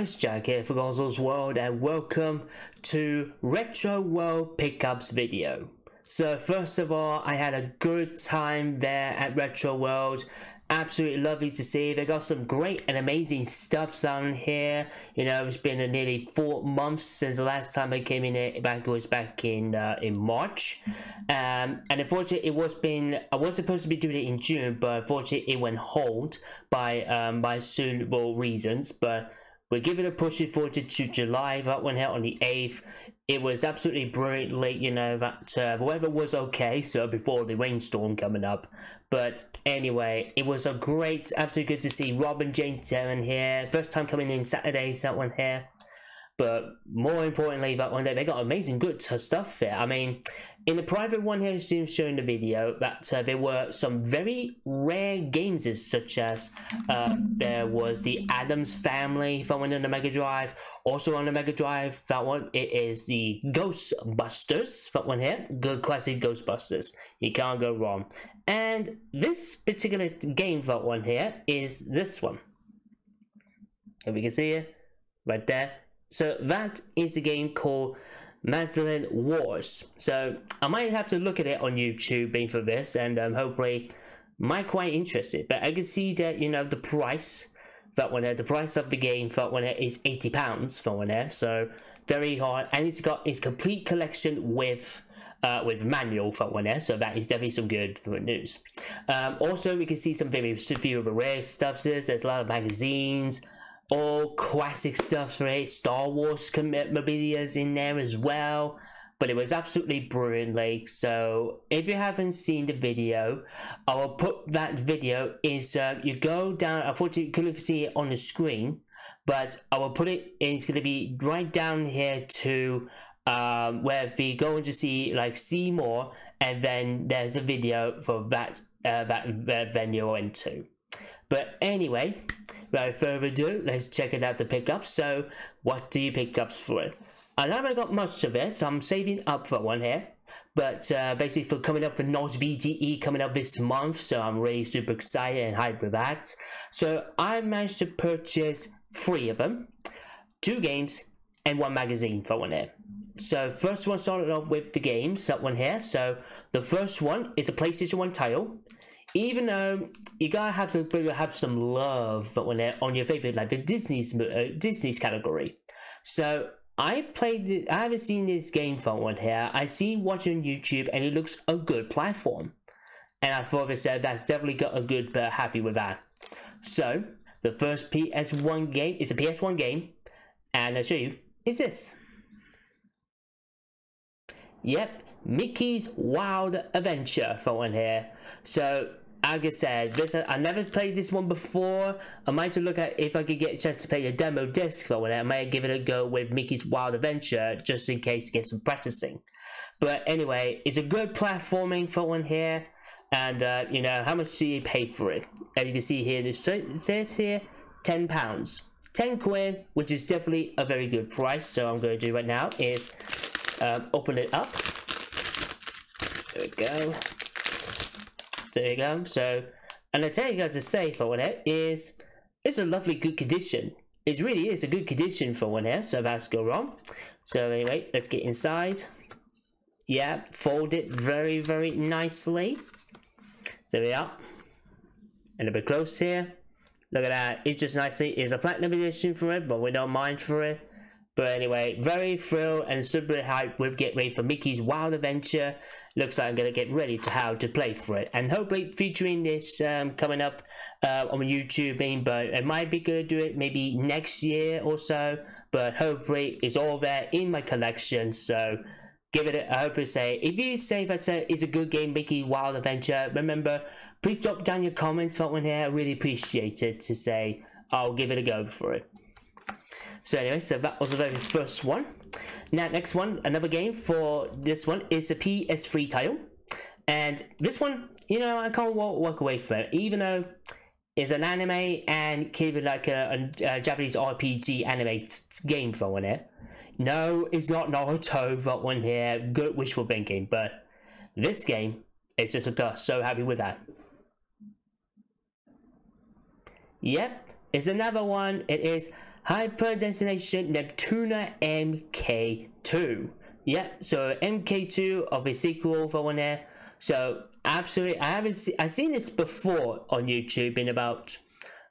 guys, Jack here for Goszo's World and welcome to Retro World Pickups video. So first of all, I had a good time there at Retro World. Absolutely lovely to see. They got some great and amazing stuff down here. You know, it's been nearly four months since the last time I came in here. Back it was back in uh, in March, um, and unfortunately, it was been I was supposed to be doing it in June, but unfortunately, it went hold by um, by suitable reasons. But we're giving a push forward to July. That went out on the 8th. It was absolutely brilliant late, you know, that uh, the weather was okay, so before the rainstorm coming up. But anyway, it was a great, absolutely good to see Robin Jane Darren here. First time coming in Saturday, that one here. But more importantly, that one day they got amazing good stuff there. I mean, in the private one here, showing the video that uh, there were some very rare games, such as uh, there was the Addams Family that one on the Mega Drive. Also on the Mega Drive, that one it is the Ghostbusters. That one here, good classic Ghostbusters. You can't go wrong. And this particular game, that one here, is this one. If we can see it right there so that is a game called Maslin Wars. So I might have to look at it on YouTube being for this and um, hopefully might quite interested. But I can see that, you know, the price that one there, the price of the game for one there is 80 pounds for one there. So very hard. And it's got its complete collection with uh, with manual for one there, so that is definitely some good news. Um, also, we can see some very few of the rare stuff. There's a lot of magazines, all classic stuff, right? Star Wars memorabilia's in there as well. But it was absolutely brilliant, like, so if you haven't seen the video, I will put that video is, uh, you go down, unfortunately you couldn't see it on the screen, but I will put it, it's going to be right down here to um, where we going to see like see more and then there's a video for that uh, that, that venue into but anyway without further ado, let's check it out the pickups. So, what do you pick up for it? I haven't got much of it, so I'm saving up for one here. But uh, basically for coming up for NOS VTE coming up this month, so I'm really super excited and hyped with that. So I managed to purchase three of them, two games, and one magazine for one here. So first one started off with the games, that one here. So the first one is a PlayStation 1 title even though you gotta have to have some love when they're on your favorite like the Disney's uh, Disney's category. So I played. I haven't seen this game for one here. I see watching YouTube, and it looks a good platform. And I thought said that's definitely got a good. But happy with that. So the first PS1 game is a PS1 game, and I'll show you is this. Yep, Mickey's Wild Adventure for one here. So like I said, this I never played this one before. I might look at if I could get a chance to play a demo disc for it. I might give it a go with Mickey's Wild Adventure just in case to get some practicing. But anyway, it's a good platforming for one here. And uh, you know, how much do you pay for it? As you can see here, it says here, ten pounds, ten quid, which is definitely a very good price. So I'm going to do right now is um, open it up. We go. There you go. So, and I tell you guys to say for one is it's a lovely good condition. It really is a good condition for one here, so that's go wrong. So anyway, let's get inside. Yeah, fold it very, very nicely. There we are. And a bit close here. Look at that. It's just nicely. It's a platinum edition for it, but we don't mind for it. But anyway, very thrilled and super hyped with Get Ready for Mickey's Wild Adventure looks like I'm going to get ready to how to play for it. And hopefully featuring this um, coming up uh, on YouTube, but it might be going to do it maybe next year or so. But hopefully it's all there in my collection. So give it a, I hope you say, if you say that it's a good game, Mickey Wild Adventure, remember, please drop down your comments for one here. I really appreciate it to say, I'll give it a go for it. So anyway, so that was the very first one. Now, next one, another game for this one is a PS3 title. And this one, you know, I can't walk, away from it, even though it's an anime and kind of like a, a, a, Japanese RPG anime game for one here. No, it's not Naruto that one here. Good wishful thinking, but this game is just a so happy with that. Yep, it's another one. It is Hyper Destination Neptunia MK2. Yeah, so MK2 of a sequel for one there. So absolutely, I haven't seen I've seen this before on YouTube in about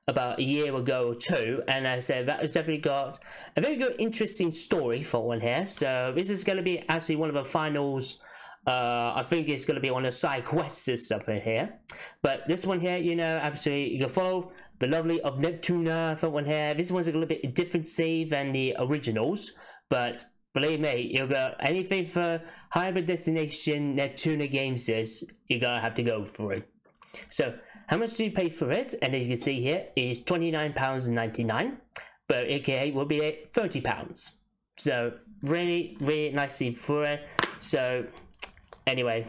about a year ago or two, and I said that has definitely got a very good, interesting story for one here. So this is going to be actually one of the finals. Uh, I think it's going to be on the side quest or something here. But this one here, you know, absolutely, you can follow the lovely of Neptunia for one here. This one's a little bit different save than the originals, but believe me, you got anything for hybrid Destination Neptunia games is you're gonna have to go for it. So how much do you pay for it? And as you can see here, is twenty nine pounds and ninety nine. but AKA will be £30. So really, really nicely for it. So anyway,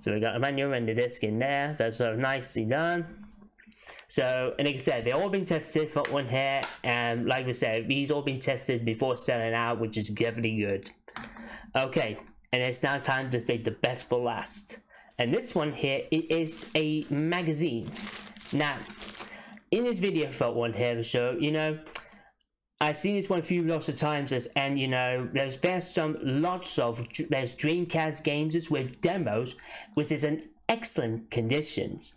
so we got a manual and the disc in there. That's so nicely done. So, and like I said, they've all been tested for one here, and like we said, these all been tested before selling out, which is definitely good. Okay, and it's now time to save the best for last. And this one here, it is a magazine. Now, in this video for one here, so, you know, I've seen this one a few lots of times, and you know, there's there's some lots of there's Dreamcast games with demos, which is an excellent conditions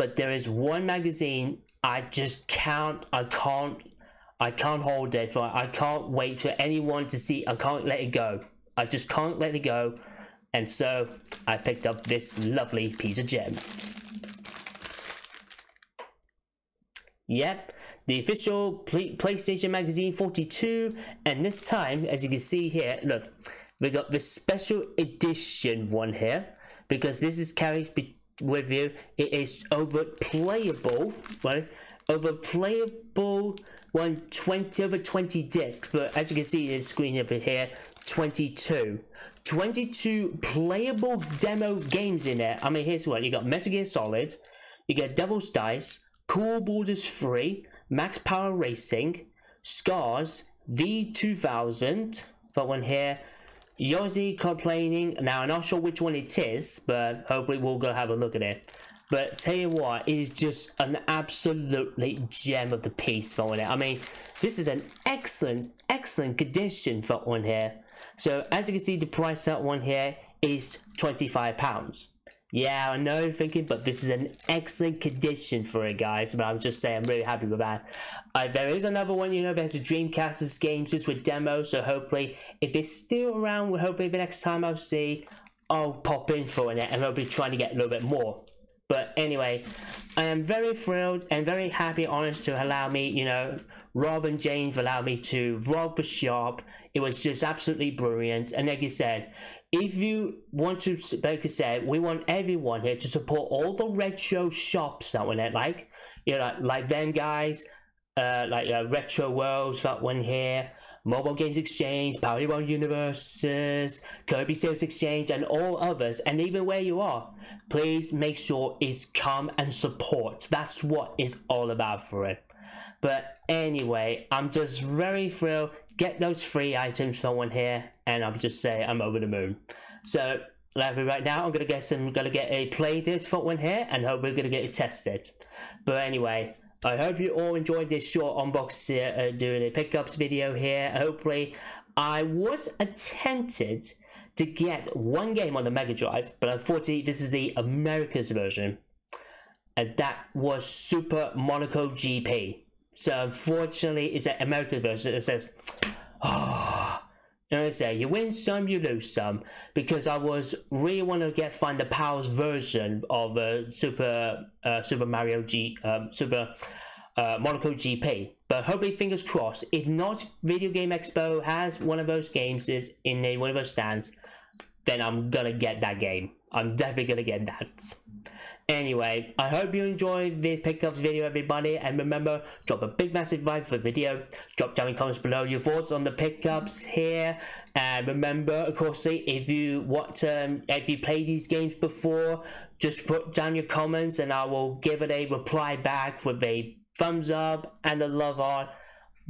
but there is one magazine I just can't, I can't, I can't hold it for. I can't wait for anyone to see. I can't let it go. I just can't let it go. And so I picked up this lovely piece of gem. Yep, the official Play PlayStation Magazine 42. And this time, as you can see here, look, we got the special edition one here. Because this is carried with you. It is over playable, right? Over playable 120 over 20 discs, but as you can see the screen over here, 22. 22 playable demo games in there. I mean, here's what you got Metal Gear Solid, you get Devil's Dice, Cool Borders 3, Max Power Racing, Scars, V2000, got one here, Yossi complaining. Now, I'm not sure which one it is, but hopefully we'll go have a look at it. But tell you what, it is just an absolutely gem of the piece for one. I mean, this is an excellent, excellent condition for one here. So as you can see, the price that one here is 25 pounds. Yeah, I know thinking, but this is an excellent condition for it, guys. But I'm just saying, I'm really happy with that. Uh, there is another one, you know, there's a Dreamcasters game just with demos. So hopefully, if it's still around, we'll hopefully the next time I'll see, I'll pop in for it and I'll be trying to get a little bit more. But anyway, I am very thrilled and very happy, honest, to allow me, you know, Rob and James allowed me to rob the shop. It was just absolutely brilliant. And like you said, if you want to, like I said, we want everyone here to support all the retro shops that went like, you know, like, like them guys, uh, like uh, Retro Worlds that one here, Mobile Games Exchange, Polygon Universes, Kirby Sales Exchange, and all others, and even where you are, please make sure is come and support. That's what it's all about for it. But anyway, I'm just very thrilled get those free items from one here, and I'll just say I'm over the moon. So, like me right now, I'm gonna get some, gonna get a play this for one here, and hope we're gonna get it tested. But anyway, I hope you all enjoyed this short unboxing, uh, doing a pickups video here. Hopefully, I was attempted to get one game on the Mega Drive, but unfortunately, this is the America's version, and that was Super Monaco GP. So unfortunately, it's an American version that says, oh, you know, say you win some, you lose some. Because I was really want to get find the powers version of uh, Super uh, Super Mario G um, Super uh, Monaco GP. But hopefully, fingers crossed. If not, Video Game Expo has one of those games is in a, one of those stands, then I'm gonna get that game. I'm definitely gonna get that. Anyway, I hope you enjoyed this pickups video everybody and remember drop a big massive like for the video, drop down in the comments below your thoughts on the pickups here. And remember of course if you want um, if you played these games before just put down your comments and I will give it a reply back with a thumbs up and a love heart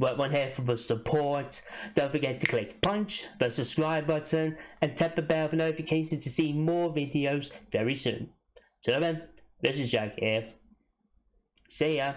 Right one here for the support. Don't forget to click punch, the subscribe button, and tap the bell for notifications to see more videos very soon. So then, this is Jack here. See ya.